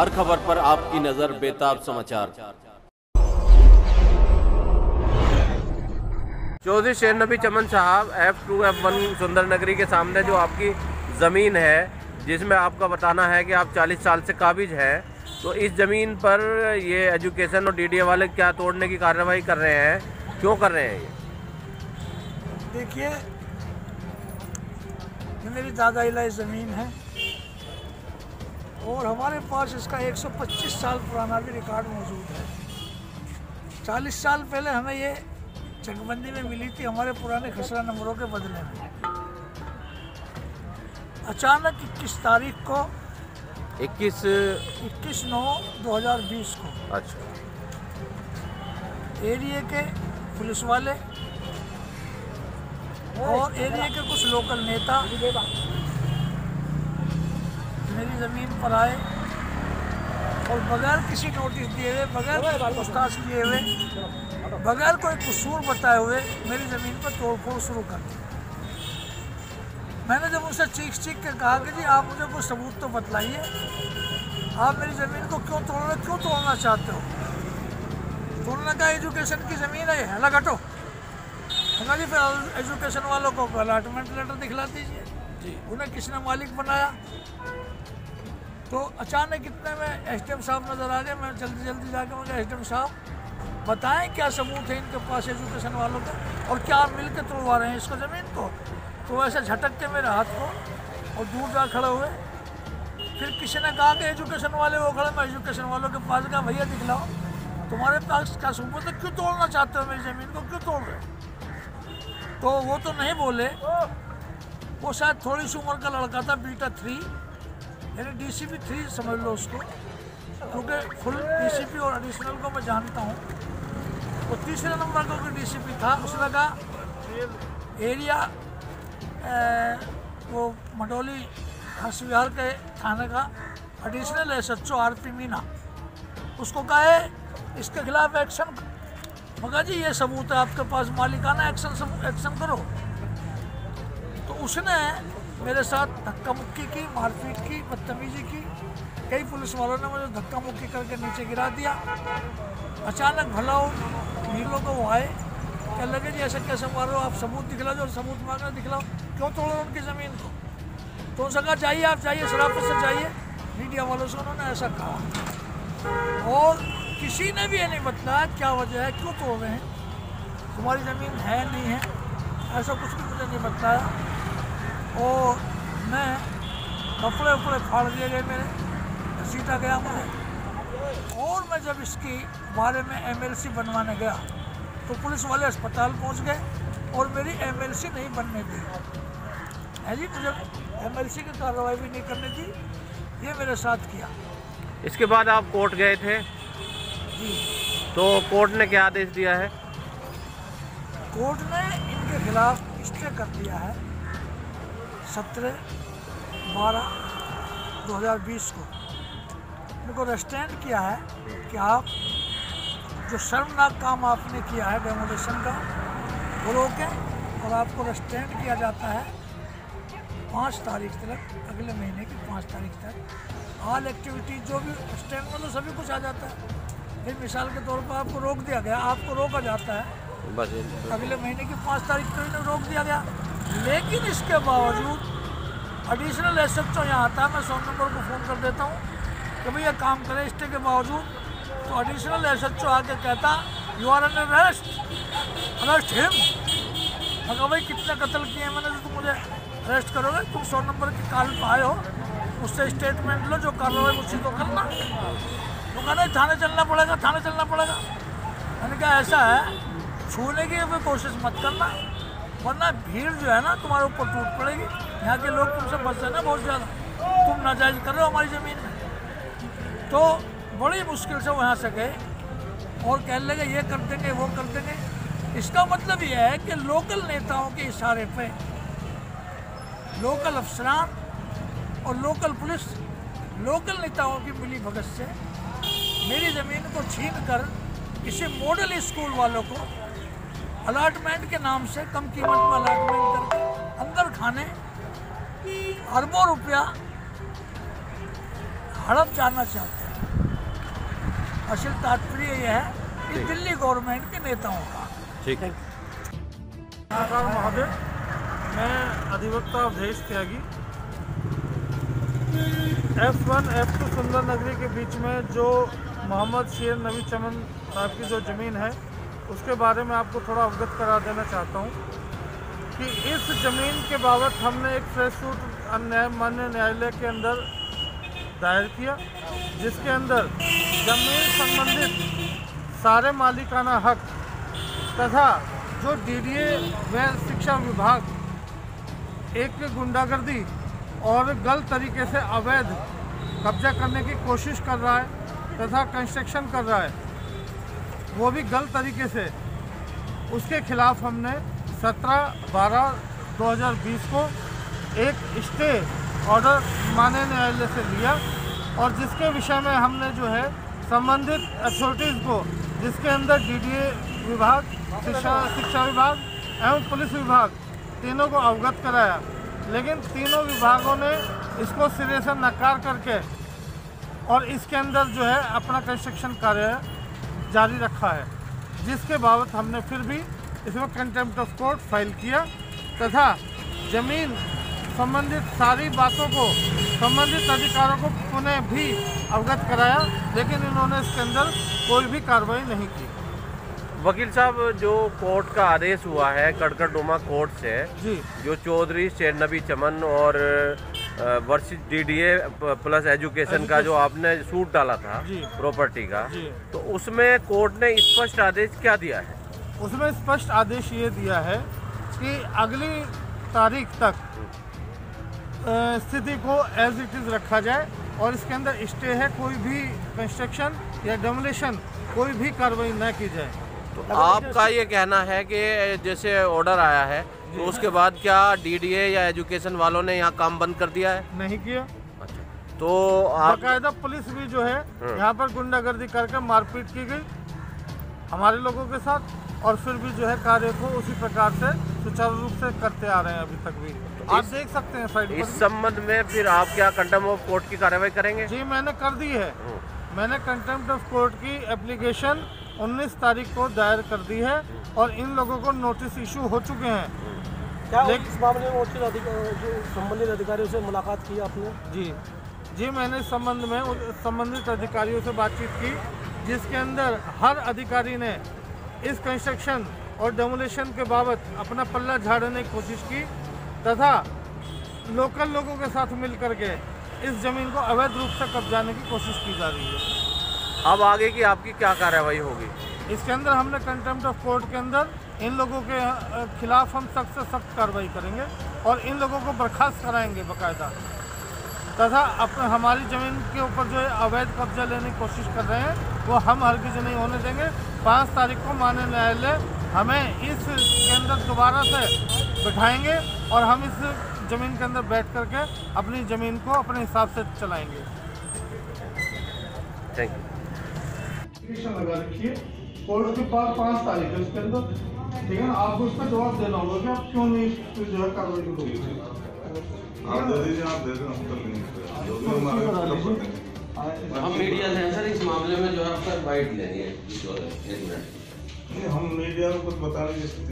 हर खबर पर आपकी नज़र बेताब समाचार। चौधरी शेर नबी चमन साहब एफ़ टू एफ़ वन सुंदर नगरी के सामने जो आपकी ज़मीन है जिसमें आपका बताना है कि आप 40 साल से काबिज हैं तो इस ज़मीन पर ये एजुकेशन और डीडीए वाले क्या तोड़ने की कार्रवाई कर रहे हैं? क्यों कर रहे हैं ये? देखिए मेरी दादा इलाई ज़मीन है। और हमारे पास इसका 125 साल पुराना भी रिकॉर्ड मौजूद है। 40 साल पहले हमें ये चकबंदी में मिली थी हमारे पुराने खसरा नंबरों के बदले में। अचानक इक्कीस तारीख को 21 इक्कीस नौ 2020 को अच्छा। एरिया के पुलिस वाले और एरिया के कुछ लोकल नेता ज़मीन पर आए और बगैर किसी नोटिस दिए हुए बगैर पूछताछ किए हुए बगैर कोई कसूर बताए हुए मेरी ज़मीन पर तोड़ फोड़ शुरू कर दी। मैंने जब उनसे चीख चीख के कहा कि जी आप मुझे कोई सबूत तो बतलाइए। आप मेरी ज़मीन को क्यों तोड़ रहे क्यों तोड़ना चाहते हो? तो का एजुकेशन की ज़मीन है ना घटो? उन्होंने जी फिर एजुकेशन वालों को अलाटमेंट लेटर दिखला दीजिए। जी। उन्हें किसने मालिक बनाया? तो अचानक इतने में एस साहब नज़र आ गए, मैं जल्दी जल्दी जाके मुझे एस साहब, बताएँ क्या सबूत है इनके पास एजुकेशन वालों का? और क्या मिल के तोड़वा रहे हैं इसको ज़मीन को? तो ऐसे झटक के मेरे हाथ को और दूर जा खड़े हुए। फिर किसी ने कहा कि एजुकेशन वाले वो खड़े, मैं एजुकेशन वालों के पास गया, भैया, दिखलाओ। तुम्हारे पास क्या सबूत है? क्यों तोड़ना चाहते हो मेरी ज़मीन को? क्यों तोड़ रहे तो वो तो नहीं बोले। वो शायद थोड़ी सी उम्र का लड़का था, बीटा थ्री। यानी डी सी पी थ्री समझ लो उसको क्योंकि फुल डी सी पी और एडिशनल को मैं जानता हूँ। वो तीसरे नंबर का कोई पी था उसने कहा एरिया ए, वो मंडोली हंस विहार के थाने का additional S H O R P Meena. उसको कहा है इसके खिलाफ एक्शन मगर जी ये सबूत है आपके पास मालिकाना एक्शन एक्शन करो। तो उसने मेरे साथ धक्का मुक्की की, मारपीट की, बदतमीजी की। कई पुलिस वालों ने मुझे धक्का मुक्की करके नीचे गिरा दिया। अचानक भला नीलों को वो आए। कह लगे, जी, ऐसे कैसे मारो? आप सबूत दिखला दो सबूत मांगना दिखलाओ। क्यों तोड़ो उनकी ज़मीन को? तो उनसे कहा, जाइए आप, जाइए शराफत से जाइए। मीडिया वालों से उन्होंने ऐसा कहा। और किसी ने भी ये नहीं बताया क्या वजह है? क्यों तोड़ रहे हैं? तुम्हारी ज़मीन है, नहीं है? ऐसा कुछ भी मुझे नहीं बताया और मैं कपड़े उपड़े फाड़ दिए गए मेरे सीटा गया मुझे और मैं जब इसकी बारे में एमएलसी बनवाने गया तो पुलिस वाले अस्पताल पहुँच गए और मेरी एमएलसी नहीं बनने दी है जी मुझे एमएलसी की कार्रवाई भी नहीं करने दी ये मेरे साथ किया इसके बाद आप कोर्ट गए थे? जी। तो कोर्ट ने क्या आदेश दिया है? कोर्ट ने इनके खिलाफ स्टे कर दिया है। सत्रह बारह 2020 को। इनको रेस्टेंड किया है कि आप जो शर्मनाक काम आपने किया है डेमोलेशन का वो रोकें और आपको रेस्टेंड किया जाता है पाँच तारीख तक अगले महीने की पाँच तारीख तक ऑल एक्टिविटी जो भी स्टैंड में तो सभी कुछ आ जाता है। फिर मिसाल के तौर पर आपको रोक दिया गया आपको रोका जाता है। अगले महीने की पाँच तारीख को इन्हें रोक दिया गया। लेकिन इसके बावजूद एडिशनल एस एच ओ यहाँ आता है, मैं सौ नंबर को फ़ोन कर देता हूँ कि भैया काम करें स्टे के बावजूद तो एडिशनल एस एच ओ आके कहता you are an arrest arrest him मैं भाई कितने कत्ल किए हैं मैंने तो तुम मुझे अरेस्ट करोगे? तुम सौ नंबर की कॉल पर आए हो। उससे स्टेटमेंट लो, जो कार्रवाई उसी को करना। तो कहा, नहीं, थाने चलना पड़ेगा, थाने चलना पड़ेगा। मैंने कहा, ऐसा है, छूने की कोई कोशिश मत करना। वरना भीड़ जो है ना तुम्हारे ऊपर टूट पड़ेगी। यहाँ के लोग तुमसे बच रहे ना बहुत ज़्यादा। तुम नाजायज कर रहे हो हमारी ज़मीन में। तो बड़ी मुश्किल से वहाँ से गए और कहने लगे, ये कर देंगे, वो कर देंगे। इसका मतलब ये है कि लोकल नेताओं के इशारे पे लोकल अफसरान और लोकल पुलिस लोकल नेताओं की मिली भगत से मेरी ज़मीन को छीन कर किसी मॉडल स्कूल वालों को अलाटमेंट के नाम से कम कीमत में अलाटमेंट करके अंदर खाने अरबों रुपया हड़प जाना चाहते हैं। असल तात्पर्य यह है कि दिल्ली गवर्नमेंट के नेताओं का। ठीक। है नमस्कार महोदय मैं अधिवक्ता Awadhesh Tyagi. F one F two Sundar Nagri के बीच में जो मोहम्मद शेर नबी चमन साहब की जो ज़मीन है उसके बारे में आपको थोड़ा अवगत करा देना चाहता हूँ कि इस ज़मीन के बाबत हमने एक फ्रेश सूट मान्य न्यायालय के अंदर दायर किया, जिसके अंदर ज़मीन संबंधित सारे मालिकाना हक तथा जो डीडीए व शिक्षा विभाग, एक गुंडागर्दी और गलत तरीके से अवैध कब्जा करने की कोशिश कर रहा है तथा कंस्ट्रक्शन कर रहा है। वो भी गलत तरीके से। उसके खिलाफ हमने 17 12 2020 को एक स्टे ऑर्डर माननीय न्यायालय से लिया और जिसके विषय में हमने जो है संबंधित अथॉरिटीज़ को, जिसके अंदर डीडीए विभाग, शिक्षा शिक्षा विभाग एवं पुलिस विभाग तीनों को अवगत कराया। लेकिन तीनों विभागों ने इसको सिरे से नकार करके और इसके अंदर जो है अपना कंस्ट्रक्शन कार्य जारी रखा है जिसके बाबत हमने फिर भी इसमें कंटेम्प्ट ऑफ़ कोर्ट फ़ाइल किया तथा ज़मीन संबंधित सारी बातों को संबंधित अधिकारों को पुनः भी अवगत कराया लेकिन इन्होंने इसके अंदर कोई भी कार्रवाई नहीं की। वकील साहब जो कोर्ट का आदेश हुआ है कड़कड़डुमा कोर्ट से जी। जो चौधरी शेर नबी चमन और वर्षित डीडीए प्लस एजुकेशन का जो आपने सूट डाला था प्रॉपर्टी का तो उसमें कोर्ट ने स्पष्ट आदेश क्या दिया है? उसमें स्पष्ट आदेश ये दिया है कि अगली तारीख तक स्थिति को एज इट इज़ रखा जाए और इसके अंदर स्टे है कोई भी कंस्ट्रक्शन या डेमोलेशन कोई भी कार्रवाई न की जाए। तो आपका ये कहना है कि जैसे ऑर्डर आया है तो उसके बाद क्या डीडीए या एजुकेशन वालों ने यहाँ काम बंद कर दिया है? नहीं किया। अच्छा। तो आप बाकायदा पुलिस भी जो है यहाँ पर गुंडागर्दी करके मारपीट की गई हमारे लोगों के साथ और फिर भी जो है कार्य को उसी प्रकार से सुचारू रूप से करते आ रहे हैं अभी तक भी। आप देख सकते हैं साइड इस संबंध में फिर आप क्या कंटेम ऑफ़ कोर्ट की कार्रवाई करेंगे? जी मैंने कर दी है। मैंने कंटेम्प्ट ऑफ़ कोर्ट की एप्लीकेशन 19 तारीख को दायर कर दी है और इन लोगों को नोटिस इशू हो चुके हैं। क्या इस मामले में जो संबंधित अधिकारियों से मुलाकात की आपने? जी। जी मैंने इस संबंध में उस संबंधित अधिकारियों से बातचीत की जिसके अंदर हर अधिकारी ने इस कंस्ट्रक्शन और डेमोलेशन के बाबत अपना पल्ला झाड़ने की कोशिश की तथा लोकल लोगों के साथ मिल करके इस ज़मीन को अवैध रूप से कब्जाने की कोशिश की जा रही है। अब आगे की आपकी क्या कार्रवाई होगी? इसके अंदर हमने कंटेम्प्ट ऑफ़ कोर्ट के अंदर इन लोगों के खिलाफ हम सख्त से सख्त कार्रवाई करेंगे और इन लोगों को बर्खास्त कराएँगे बाकायदा। तथा अपने हमारी ज़मीन के ऊपर जो है अवैध कब्जा लेने की कोशिश कर रहे हैं वो हम हरगिज नहीं होने देंगे। पाँच तारीख को माननीय न्यायालय हमें इस के अंदर दोबारा से बिठाएँगे और हम इस ज़मीन के अंदर बैठ करके अपनी ज़मीन को अपने हिसाब से चलाएँगे। थैंक यू एप्लीकेशन लगा रखी है कोर्ट के पास पाँच तारीख है उसके अंदर। ठीक है ना? आपको उसका जवाब देना होगा कि आप क्यों नहीं जो है कार्रवाई करोगे आप दे दीजिए आप दे दें हम कर लेंगे जो भी हमारे। हम मीडिया से हैं सर इस मामले में जो है आपका बाइट लेनी है जो एक मिनट नहीं हम मीडिया को कुछ में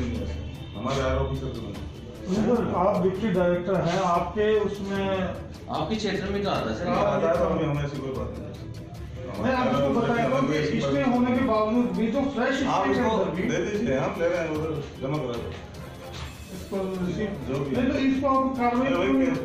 नहीं है? हमारे आरोपी तो सर आप डिप्टी डायरेक्टर हैं आपके उसमें आपके क्षेत्र में तो आता है सर? हमें ऐसी कोई बात नहीं मैं आपको बताया में कि इसमें होने के बावजूद भी जो फ्रेश आप इसको दे दीजिए हम ले रहे हैं उधर जमा करा दो। इसको जो भी नहीं तो इसको आप कार्रवाई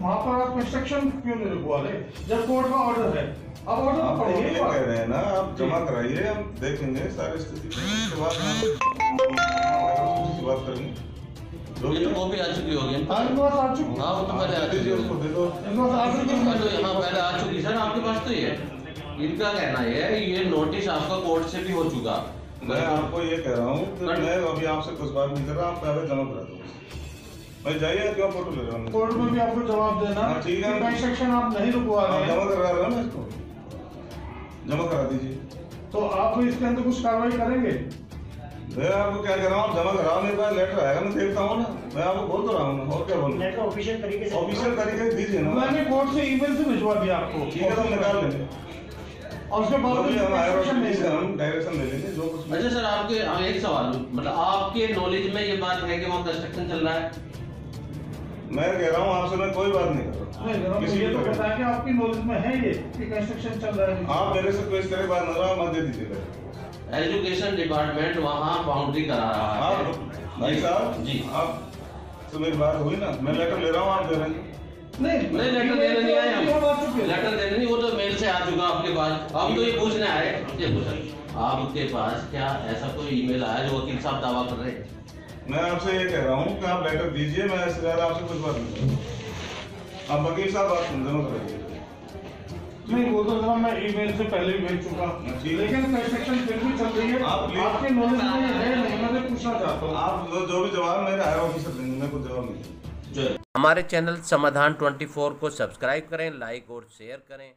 वहाँ पर आप कंस्ट्रक्शन क्यों नहीं रुकवा रहे? जब कोर्ट का ऑर्डर है। अब ऑर्डर आप तो ये पढ़िए कह रहे हैं ना आप जमा कराइए हम देखेंगे सारी स्थिति। उसके बाद बात करेंगे। ये तो वो भी आ चुकी होगी। हाँ, आ चुकी। हाँ वो तो पहले आ चुकी दीजिए उसको होगी। दे दो। इनके पास आ चुकी। हाँ, तो पहले आ चुकी। सर आपके पास तो ये इनका कहना ये है ये नोटिस आपका कोर्ट से भी हो चुका। मैं आपको ये कह रहा हूँ कि मैं अभी आपसे कुछ बात नहीं कर रहा आप कागज़ जमा करा दो मैं जाइए क्यों फ़ोटो ले रहा हूँ। कोर्ट में भी आपको जवाब देना हाँ, ठीक है। कि कंस्ट्रक्शन आप नहीं रुकवा रहे जमा हैं करवा रहे ना इसको। जमा करा दीजिए। तो आप इसके अंदर कुछ कार्रवाई करेंगे? मैं आपको क्या कह रहा हूँ जमा कराओ मेरे पास लेटर आएगा मैं देखता हूँ ना। मैं आपको बोल तो रहा हूँ और क्या बोलूँ? लेटर ऑफिशियल तरीके से ऑफिशियल तरीके से दीजिए ना। मैंने कोर्ट से ईमेल से भिजवा दिया आपको। ठीक है तो निकाल लेंगे। और हम डायरेक्शन लेंगे जो अच्छा सर आपके हाँ, एक सवाल मतलब आपके नॉलेज में ये बात है कि वहाँ कंस्ट्रक्शन चल रहा है? मैं कह रहा हूँ आपसे मैं कोई बात नहीं कर रहा। जरा किसी तो है कि आपकी नॉलेज में है ये कि कंस्ट्रक्शन चल रहा है। आप मेरे से कोई इस तरह की बात न मत दे दीजिएगा। एजुकेशन डिपार्टमेंट वहाँ बाउंड्री करा रहा है। भाई साहब जी। आप तो मेरी बात हुई ना मैं लेटर ले रहा हूँ आप दे रहे हैं। नहीं नहीं लेटर देने नहीं आए बात हम लेटर देने नहीं वो तो मेल से आ चुका आपके पास। हम तो ये पूछने आए ये पूछा। आपके पास क्या ऐसा कोई ईमेल आया जो वकील साहब दावा कर रहे हैं? मैं आपसे ये कह रहा हूँ कि आप लेटर दीजिए मैं इससे ज़्यादा आपसे कुछ बात नहीं करूँगा। आप वकील साहब आप दोनों करेंगे नहीं वो तो जरा मैं ईमेल से पहले ही भेज चुका जी। लेकिन कंस्ट्रक्शन फिर भी चल रही है। आप आपके नॉलेज में है नहीं मैं पूछना चाहता हूँ। आप जो भी जवाब मेरे हायर ऑफिसर देंगे मैं कुछ जवाब नहीं हमारे चैनल समाधान 24 को सब्सक्राइब करें लाइक और शेयर करें।